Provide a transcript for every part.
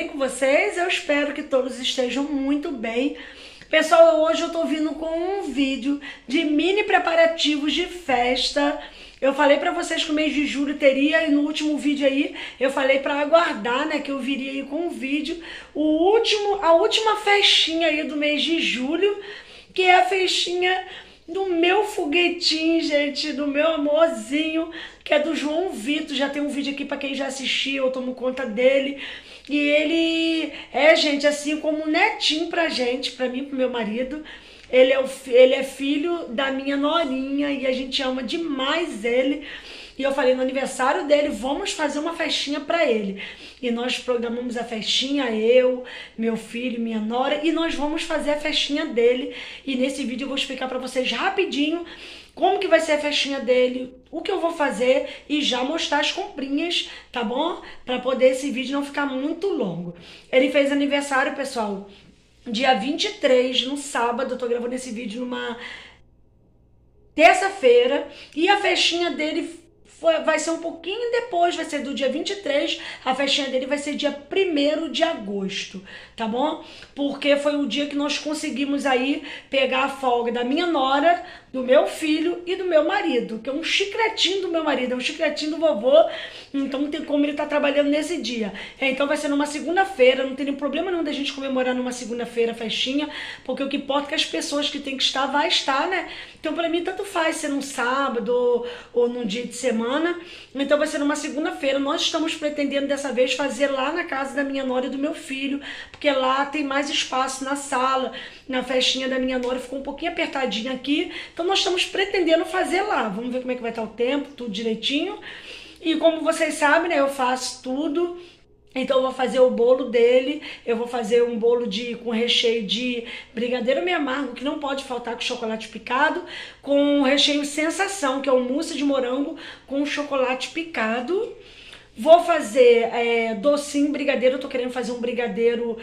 bem com vocês? Eu espero que todos estejam muito bem. Pessoal, hoje eu tô vindo com um vídeo de mini preparativos de festa. Eu falei para vocês que o mês de julho teria, e no último vídeo aí eu falei para aguardar, né, que eu viria aí com um vídeo. O último, a última festinha aí do mês de julho, que é a festinha do meu foguetinho, gente, do meu amorzinho, que é do João Vitor. Já tem um vídeo aqui para quem já assistiu, eu tomo conta dele. E ele é, gente, assim como um netinho pra gente, pra mim, pro meu marido. Ele é, o, ele é filho da minha norinha e a gente ama demais ele. E eu falei no aniversário dele, vamos fazer uma festinha para ele. E nós programamos a festinha, eu, meu filho, minha nora, e nós vamos fazer a festinha dele. E nesse vídeo eu vou explicar para vocês rapidinho como que vai ser a festinha dele, o que eu vou fazer e já mostrar as comprinhas, tá bom? Para poder esse vídeo não ficar muito longo. Ele fez aniversário, pessoal, dia 23, no sábado, eu tô gravando esse vídeo numa terça-feira, e a festinha dele vai ser um pouquinho depois, vai ser do dia 23, a festinha dele vai ser dia 1 de agosto, tá bom? Porque foi o dia que nós conseguimos aí pegar a folga da minha nora, do meu filho e do meu marido, que é um chicletinho do meu marido, é um chicletinho do vovô, então não tem como ele estar tá trabalhando nesse dia. É, então vai ser numa segunda-feira, não tem nenhum problema não da gente comemorar numa segunda-feira festinha, porque o que importa é que as pessoas que tem que estar, vai estar, né? Então para mim tanto faz ser num sábado ou num dia de semana, então vai ser numa segunda-feira. Nós estamos pretendendo dessa vez fazer lá na casa da minha nora e do meu filho, porque lá tem mais espaço na sala, na festinha da minha nora ficou um pouquinho apertadinha aqui, então nós estamos pretendendo fazer lá. Vamos ver como é que vai estar o tempo, tudo direitinho. E como vocês sabem, né, eu faço tudo. Então eu vou fazer o bolo dele, eu vou fazer um bolo de com recheio de brigadeiro meio amargo, que não pode faltar com chocolate picado, com um recheio sensação, que é o mousse de morango com chocolate picado. Vou fazer é, docinho brigadeiro, eu tô querendo fazer um brigadeiro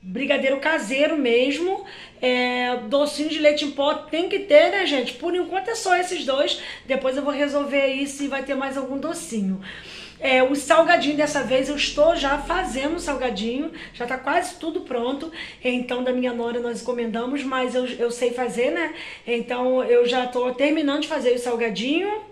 brigadeiro caseiro mesmo, é, docinho de leite em pó tem que ter, né, gente? Por enquanto é só esses dois. Depois eu vou resolver aí se vai ter mais algum docinho. É, o salgadinho dessa vez eu estou já fazendo o salgadinho, já está quase tudo pronto. Então, da minha nora nós encomendamos, mas eu, eu sei fazer, né? Então, eu já estou terminando de fazer o salgadinho.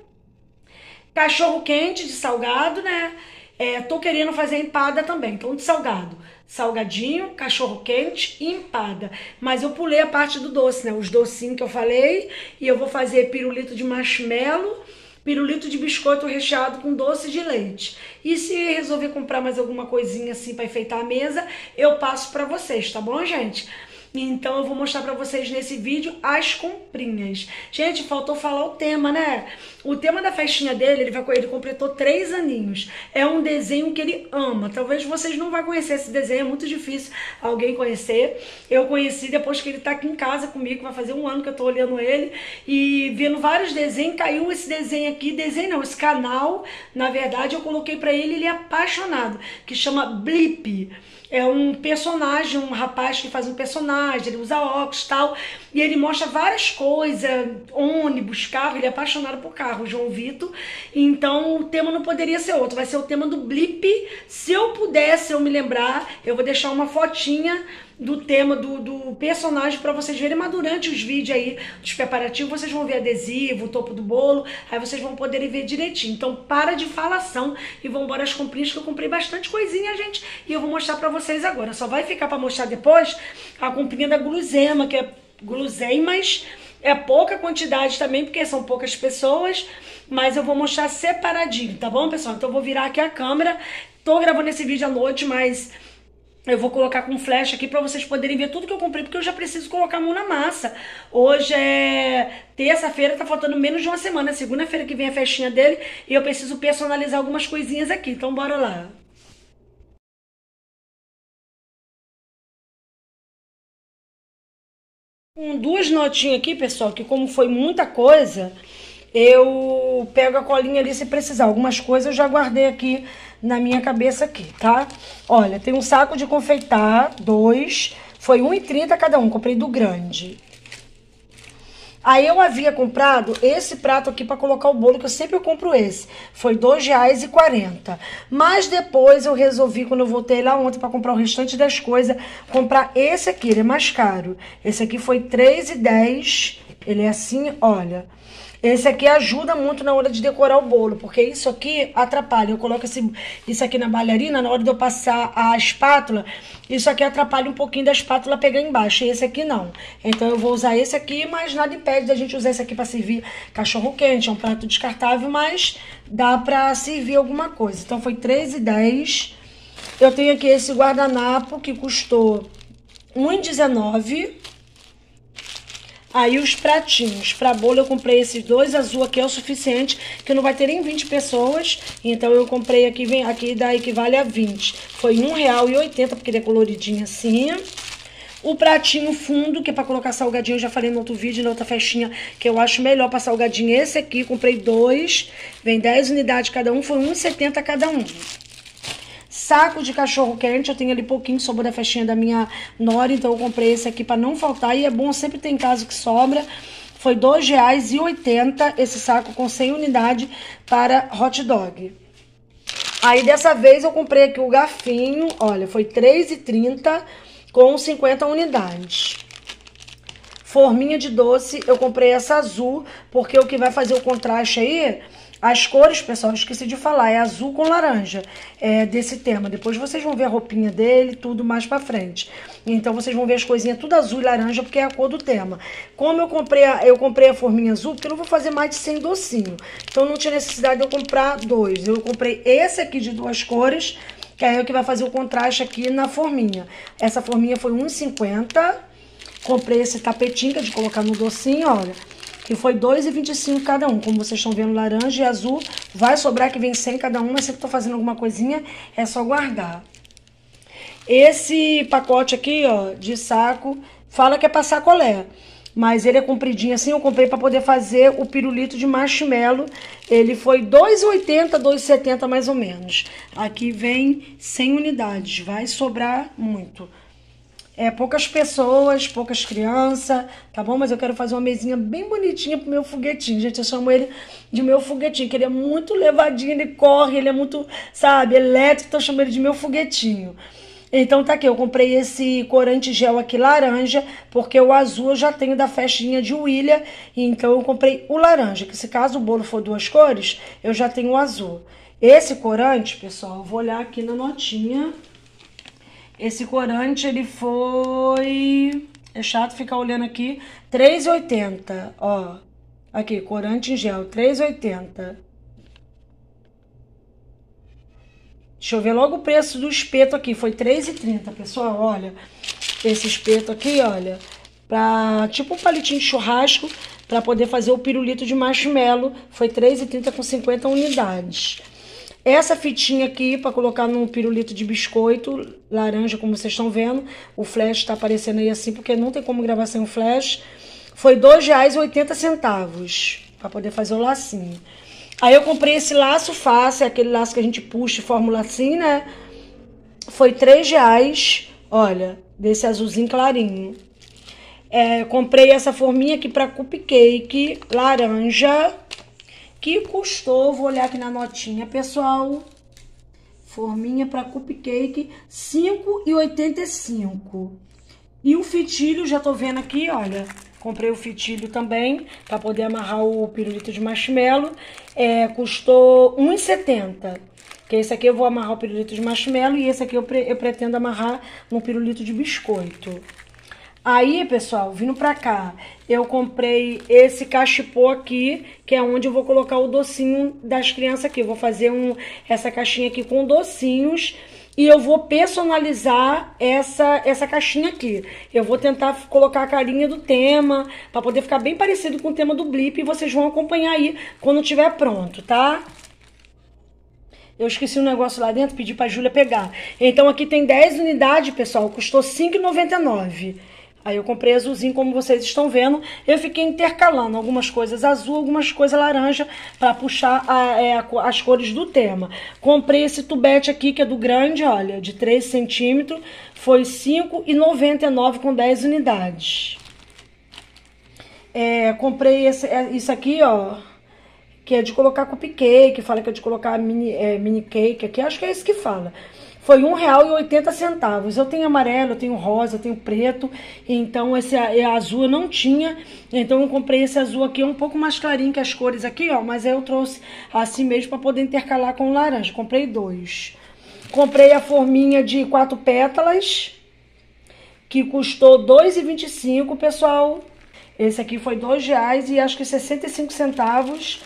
Cachorro quente de salgado, né? É, tô querendo fazer empada também, então de salgado salgadinho, cachorro quente e empada. Mas eu pulei a parte do doce, né? Os docinhos que eu falei. E eu vou fazer pirulito de marshmallow, pirulito de biscoito recheado com doce de leite. E se resolver comprar mais alguma coisinha assim para enfeitar a mesa, eu passo para vocês, tá bom, gente? Então eu vou mostrar para vocês nesse vídeo as comprinhas. Gente, faltou falar o tema, né? O tema da festinha dele, ele, vai, ele completou três aninhos. É um desenho que ele ama. Talvez vocês não vão conhecer esse desenho, é muito difícil alguém conhecer. Eu conheci depois que ele tá aqui em casa comigo, vai fazer um ano que eu tô olhando ele e vendo vários desenhos. Caiu esse desenho aqui, desenho não, esse canal, na verdade, eu coloquei para ele, ele é apaixonado, que chama Blip é um personagem, um rapaz que faz um personagem, ele usa óculos e tal, e ele mostra várias coisas, ônibus, carro, ele é apaixonado por carro, João Vitor, então o tema não poderia ser outro, vai ser o tema do Blip, se eu pudesse, eu me lembrar, eu vou deixar uma fotinha do tema do, do personagem para vocês verem, mas durante os vídeos aí dos preparativos vocês vão ver adesivo, topo do bolo, aí vocês vão poder ver direitinho. Então para de falação e vão embora as comprinhas que eu comprei bastante coisinha, gente, e eu vou mostrar para vocês agora. Só vai ficar para mostrar depois a comprinha da gulosema, que é guloseimas, é pouca quantidade também, porque são poucas pessoas, mas eu vou mostrar separadinho, tá bom, pessoal? Então eu vou virar aqui a câmera. Tô gravando esse vídeo à noite, mas eu vou colocar com flash aqui para vocês poderem ver tudo que eu comprei, porque eu já preciso colocar a mão na massa. Hoje é terça-feira, tá faltando menos de uma semana. Segunda-feira que vem a festinha dele e eu preciso personalizar algumas coisinhas aqui. Então bora lá. Com duas notinhas aqui, pessoal, que como foi muita coisa, eu pego a colinha ali se precisar. Algumas coisas eu já guardei aqui na minha cabeça aqui, tá? Olha, tem um saco de confeitar, dois, foi R$1,30 cada um, comprei do grande. Aí eu havia comprado esse prato aqui para colocar o bolo, que eu sempre compro esse. Foi R$ 2,40. Mas depois eu resolvi, quando eu voltei lá ontem para comprar o restante das coisas, comprar esse aqui, ele é mais caro. Esse aqui foi R$ 3,10. Ele é assim, olha... Esse aqui ajuda muito na hora de decorar o bolo, porque isso aqui atrapalha. Eu coloco esse, isso aqui na bailarina, na hora de eu passar a espátula, isso aqui atrapalha um pouquinho da espátula pegar embaixo, e esse aqui não. Então eu vou usar esse aqui, mas nada impede da gente usar esse aqui para servir cachorro quente, é um prato descartável, mas dá para servir alguma coisa. Então foi R$3,10. Eu tenho aqui esse guardanapo que custou R$1,19. Aí os pratinhos. Para bolo eu comprei esses dois azul aqui, é o suficiente, que não vai ter nem 20 pessoas. Então eu comprei aqui, vem aqui dá equivale a 20. Foi R$1,80, porque ele é coloridinho assim. O pratinho fundo, que é para colocar salgadinho, eu já falei no outro vídeo, na outra festinha, que eu acho melhor para salgadinho. Esse aqui, comprei dois, vem 10 unidades cada um, foi R$1,70 cada um. Saco de cachorro quente, eu tenho ali pouquinho, sobrou da festinha da minha nora, então eu comprei esse aqui para não faltar. E é bom, sempre tem caso que sobra. Foi R$ 2,80 esse saco com 100 unidades para hot dog. Aí dessa vez eu comprei aqui o garfinho, olha, foi R$ 3,30 com 50 unidades. Forminha de doce, eu comprei essa azul, porque o que vai fazer o contraste aí as cores, pessoal, esqueci de falar, é azul com laranja, é desse tema. Depois vocês vão ver a roupinha dele, tudo mais pra frente. Então vocês vão ver as coisinhas tudo azul e laranja, porque é a cor do tema. Como eu comprei a, eu comprei a forminha azul, porque eu não vou fazer mais de 100 docinho. Então não tinha necessidade de eu comprar dois. Eu comprei esse aqui de duas cores, que é o que vai fazer o contraste aqui na forminha. Essa forminha foi R$1,50. Comprei esse tapetinho de colocar no docinho, olha que foi R$ 2,25 cada um. Como vocês estão vendo, laranja e azul. Vai sobrar que vem 100 cada um, mas se eu tô fazendo alguma coisinha, é só guardar. Esse pacote aqui, ó, de saco, fala que é pra sacolé. Mas ele é compridinho assim, eu comprei para poder fazer o pirulito de marshmallow. Ele foi R$ 2,80, R$ 2,70 mais ou menos. Aqui vem 100 unidades, vai sobrar muito. É, poucas pessoas, poucas crianças, tá bom? Mas eu quero fazer uma mesinha bem bonitinha pro meu foguetinho. Gente, eu chamo ele de meu foguetinho, que ele é muito levadinho, ele corre, ele é muito, sabe, elétrico, então eu chamo ele de meu foguetinho. Então tá aqui, eu comprei esse corante gel aqui laranja, porque o azul eu já tenho da festinha de William, então eu comprei o laranja, que se caso o bolo for duas cores, eu já tenho o azul. Esse corante, pessoal, eu vou olhar aqui na notinha. Esse corante, ele foi... É chato ficar olhando aqui. R$3,80, ó. Aqui, corante em gel, R$3,80. Deixa eu ver logo o preço do espeto aqui. Foi R$3,30, pessoal, olha. Esse espeto aqui, olha. Pra, tipo um palitinho de churrasco, para poder fazer o pirulito de marshmallow. Foi R$3,30 com 50 unidades. Essa fitinha aqui para colocar num pirulito de biscoito, laranja, como vocês estão vendo. O flash está aparecendo aí assim, porque não tem como gravar sem o flash. Foi R$ 2,80 para poder fazer o lacinho. Aí eu comprei esse laço fácil, é aquele laço que a gente puxa e forma o lacinho, né? Foi R$ reais, olha, desse azulzinho clarinho. É, comprei essa forminha aqui para cupcake, laranja que custou, vou olhar aqui na notinha, pessoal, forminha para cupcake, R$ 5,85. E o fitilho, já tô vendo aqui, olha, comprei o fitilho também, para poder amarrar o pirulito de marshmallow, é, custou R$ 1,70. Que esse aqui eu vou amarrar o pirulito de marshmallow e esse aqui eu, pre eu pretendo amarrar no pirulito de biscoito. Aí, pessoal, vindo pra cá, eu comprei esse cachepô aqui, que é onde eu vou colocar o docinho das crianças aqui. Eu vou fazer um, essa caixinha aqui com docinhos e eu vou personalizar essa, essa caixinha aqui. Eu vou tentar colocar a carinha do tema, para poder ficar bem parecido com o tema do Blip. E vocês vão acompanhar aí quando estiver pronto, tá? Eu esqueci um negócio lá dentro, pedi pra Júlia pegar. Então aqui tem 10 unidades, pessoal, custou R$ 5,99. Aí eu comprei azulzinho, como vocês estão vendo. Eu fiquei intercalando algumas coisas azul, algumas coisas laranja, para puxar a, é, as cores do tema. Comprei esse tubete aqui, que é do grande, olha, de 3 centímetros. Foi R$ 5,99 com 10 unidades. É, comprei esse, é, isso aqui, ó, que é de colocar cupcake, fala que é de colocar mini, é, mini cake aqui, acho que é isso que fala. Foi R$1,80. Eu tenho amarelo, eu tenho rosa, eu tenho preto, então esse é azul eu não tinha, então eu comprei esse azul aqui, um pouco mais clarinho que as cores aqui, ó, mas eu trouxe assim mesmo para poder intercalar com o laranja. Comprei dois. Comprei a forminha de quatro pétalas, que custou R$2,25, pessoal. Esse aqui foi dois reais e acho que 65 centavos.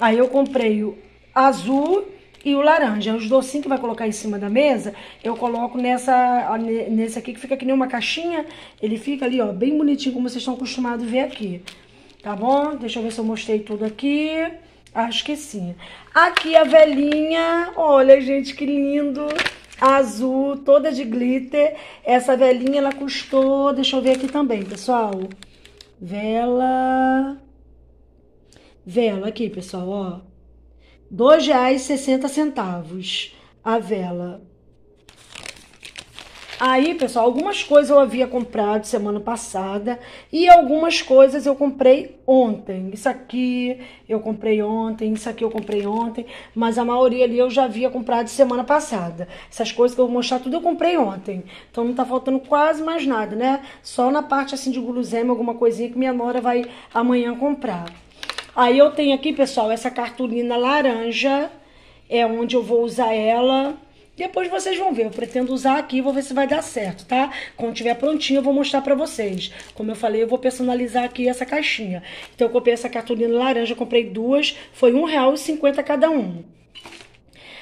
Aí eu comprei o azul e o laranja. Os docinhos que vai colocar em cima da mesa, eu coloco nessa, nesse aqui que fica que nem uma caixinha. Ele fica ali, ó, bem bonitinho, como vocês estão acostumados a ver aqui. Tá bom? Deixa eu ver se eu mostrei tudo aqui. Acho que sim. Aqui a velhinha, olha, gente, que lindo azul, toda de glitter. Essa velhinha, ela custou, deixa eu ver aqui também, pessoal. Vela. Vela aqui, pessoal, ó. R$ 2,60 a vela. Aí, pessoal, algumas coisas eu havia comprado semana passada e algumas coisas eu comprei ontem. Isso aqui eu comprei ontem, isso aqui eu comprei ontem, mas a maioria ali eu já havia comprado semana passada. Essas coisas que eu vou mostrar tudo eu comprei ontem. Então não tá faltando quase mais nada, né? Só na parte assim de gulosema, alguma coisinha que minha nora vai amanhã comprar. Aí eu tenho aqui, pessoal, essa cartolina laranja, é onde eu vou usar ela depois vocês vão ver, eu pretendo usar aqui, vou ver se vai dar certo, tá? Quando tiver prontinho eu vou mostrar pra vocês. Como eu falei, eu vou personalizar aqui essa caixinha. Então eu comprei essa cartolina laranja, comprei duas, foi R$1,50 cada um.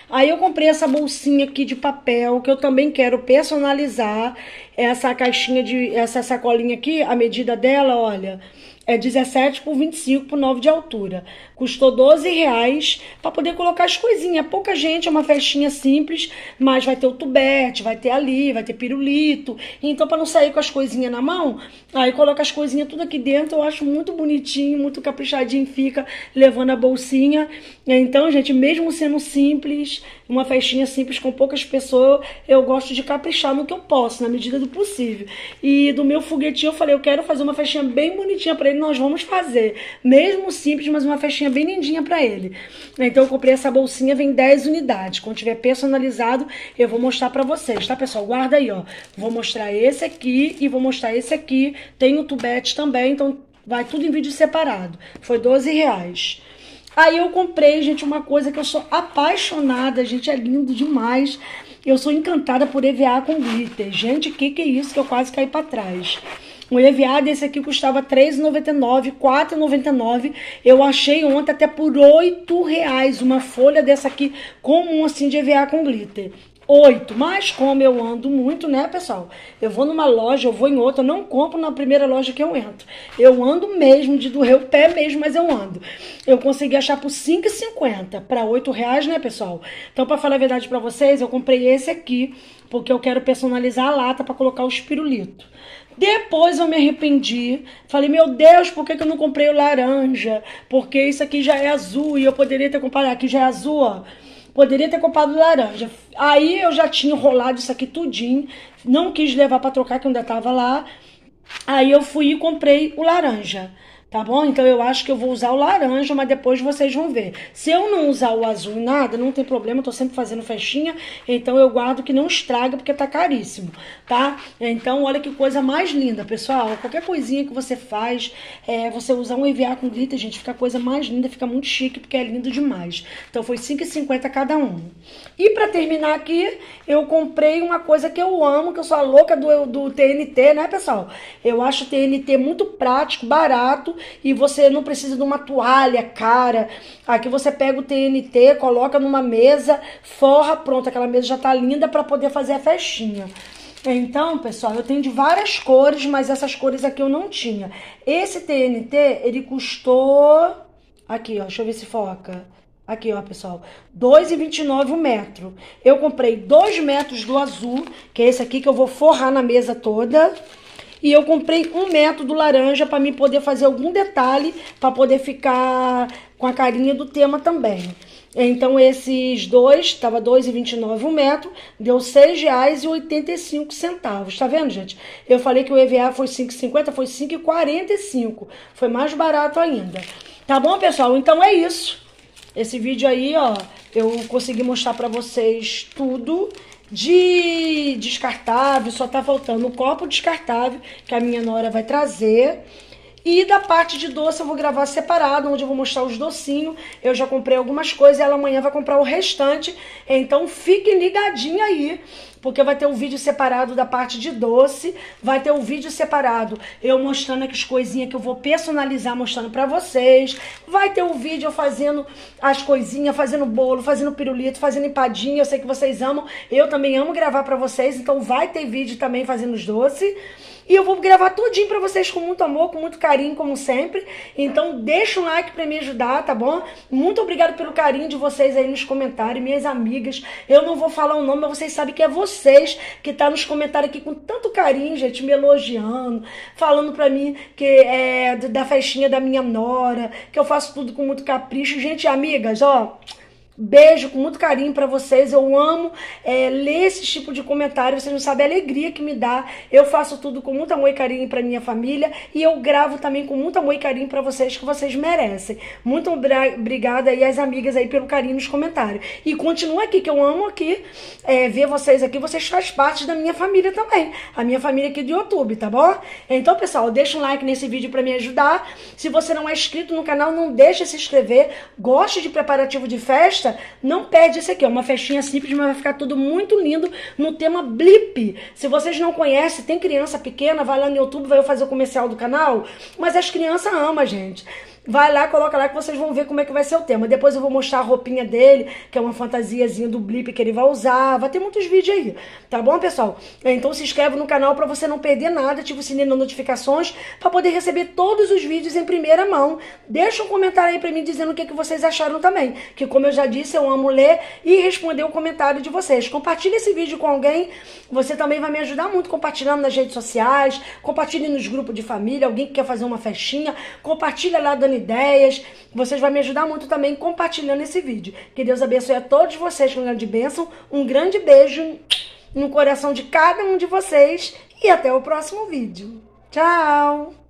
Aí eu comprei essa bolsinha aqui de papel, que eu também quero personalizar. Essa caixinha de, essa sacolinha aqui, a medida dela, olha é 17 por 25 por 9 de altura. Custou 12 reais para poder colocar as coisinhas. Pouca gente, é uma festinha simples, mas vai ter o tubete, vai ter ali, vai ter pirulito. Então, para não sair com as coisinhas na mão, aí coloca as coisinhas tudo aqui dentro. Eu acho muito bonitinho, muito caprichadinho fica levando a bolsinha. Então, gente, mesmo sendo simples, uma festinha simples com poucas pessoas, eu gosto de caprichar no que eu posso, na medida do possível. E do meu foguetinho, eu falei, eu quero fazer uma festinha bem bonitinha para ele nós vamos fazer. Mesmo simples, mas uma festinha bem lindinha para ele. Então eu comprei essa bolsinha, vem 10 unidades. Quando tiver personalizado, eu vou mostrar para vocês, tá, pessoal? Guarda aí, ó. Vou mostrar esse aqui e vou mostrar esse aqui. Tem o tubete também, então vai tudo em vídeo separado. Foi 12 reais. Aí eu comprei, gente, uma coisa que eu sou apaixonada, gente, é lindo demais. Eu sou encantada por EVA com glitter. Gente, o que, que é isso que eu quase caí para trás? Um EVA desse aqui custava R$3,99, R$4,99. Eu achei ontem até por R$ reais uma folha dessa aqui comum assim de EVA com glitter. Oito. Mas como eu ando muito, né, pessoal? Eu vou numa loja, eu vou em outra, eu não compro na primeira loja que eu entro. Eu ando mesmo, de doer o pé mesmo, mas eu ando. Eu consegui achar por R$5,50 para R$ reais, né, pessoal? Então, para falar a verdade para vocês, eu comprei esse aqui, porque eu quero personalizar a lata para colocar o espirulito. Depois eu me arrependi. Falei, meu Deus, por que, que eu não comprei o laranja? Porque isso aqui já é azul e eu poderia ter comprado. Aqui já é azul, ó. Poderia ter comprado laranja. Aí eu já tinha enrolado isso aqui tudinho. Não quis levar para trocar, que ainda tava lá. Aí eu fui e comprei o laranja tá bom? Então eu acho que eu vou usar o laranja, mas depois vocês vão ver. Se eu não usar o azul nada, não tem problema, eu tô sempre fazendo festinha, então eu guardo que não estraga, porque tá caríssimo, tá? Então olha que coisa mais linda, pessoal. Qualquer coisinha que você faz, é, você usar um EVA com glitter, gente, fica a coisa mais linda, fica muito chique, porque é lindo demais. Então foi R$5,50 cada um. E para terminar aqui, eu comprei uma coisa que eu amo, que eu sou a louca do, do TNT, né, pessoal? Eu acho o TNT muito prático, barato e você não precisa de uma toalha cara. Aqui você pega o TNT, coloca numa mesa, forra, pronto, aquela mesa já tá linda para poder fazer a festinha. Então, pessoal, eu tenho de várias cores, mas essas cores aqui eu não tinha. Esse TNT, ele custou... Aqui, ó, deixa eu ver se foca. Aqui, ó, pessoal. R$2,29 o metro. Eu comprei 2 metros do azul, que é esse aqui que eu vou forrar na mesa toda. E eu comprei um método laranja para mim poder fazer algum detalhe, para poder ficar com a carinha do tema também. Então, esses dois, estava R$ 2,29 o metro, deu R$ 6,85. Tá vendo, gente? Eu falei que o EVA foi R$ 5,50, foi R$ 5,45. Foi mais barato ainda. Tá bom, pessoal? Então é isso. Esse vídeo aí, ó, eu consegui mostrar pra vocês tudo de descartável. Só tá faltando o copo descartável que a minha nora vai trazer. E da parte de doce eu vou gravar separado, onde eu vou mostrar os docinhos. Eu já comprei algumas coisas e ela amanhã vai comprar o restante. Então fiquem ligadinhos aí, porque vai ter um vídeo separado da parte de doce, vai ter um vídeo separado eu mostrando as coisinhas que eu vou personalizar, mostrando pra vocês. Vai ter um vídeo eu fazendo as coisinhas, fazendo bolo, fazendo pirulito, fazendo empadinha. Eu sei que vocês amam, eu também amo gravar pra vocês, então vai ter vídeo também fazendo os doces. E eu vou gravar tudinho pra vocês com muito amor, com muito carinho, como sempre. Então deixa um like pra me ajudar, tá bom? Muito obrigado pelo carinho de vocês aí nos comentários, minhas amigas. Eu não vou falar o nome, mas vocês sabem que é vocês que tá nos comentários aqui com tanto carinho, gente, me elogiando, falando pra mim que é da festinha da minha nora, que eu faço tudo com muito capricho. Gente, amigas, ó... Beijo com muito carinho para vocês. Eu amo é, ler esse tipo de comentário. Vocês não sabem a alegria que me dá. Eu faço tudo com muito amor e carinho para minha família e eu gravo também com muito amor e carinho para vocês que vocês merecem. Muito obrigada aí às amigas aí pelo carinho nos comentários. E continua aqui que eu amo aqui é, ver vocês aqui. Vocês fazem parte da minha família também. A minha família aqui do YouTube, tá bom? Então, pessoal, deixa um like nesse vídeo para me ajudar. Se você não é inscrito no canal, não deixe de se inscrever. Goste de preparativo de festa? Festa, não perde esse aqui. É uma festinha simples, mas vai ficar tudo muito lindo no tema Blip. Se vocês não conhecem, tem criança pequena, vai lá no YouTube, vai fazer o comercial do canal. Mas as crianças amam, gente. Vai lá, coloca lá que vocês vão ver como é que vai ser o tema. Depois eu vou mostrar a roupinha dele, que é uma fantasiazinha do blip que ele vai usar. Vai ter muitos vídeos aí, tá bom, pessoal? Então se inscreve no canal para você não perder nada, ativa o sininho das notificações para poder receber todos os vídeos em primeira mão. Deixa um comentário aí para mim dizendo o que, que vocês acharam também. Que como eu já disse, eu amo ler e responder o comentário de vocês. Compartilhe esse vídeo com alguém. Você também vai me ajudar muito compartilhando nas redes sociais, compartilhe nos grupos de família, alguém que quer fazer uma festinha, compartilha lá dando ideias. Vocês vão me ajudar muito também compartilhando esse vídeo. Que Deus abençoe a todos vocês com grande bênção. Um grande beijo no coração de cada um de vocês. E até o próximo vídeo. Tchau!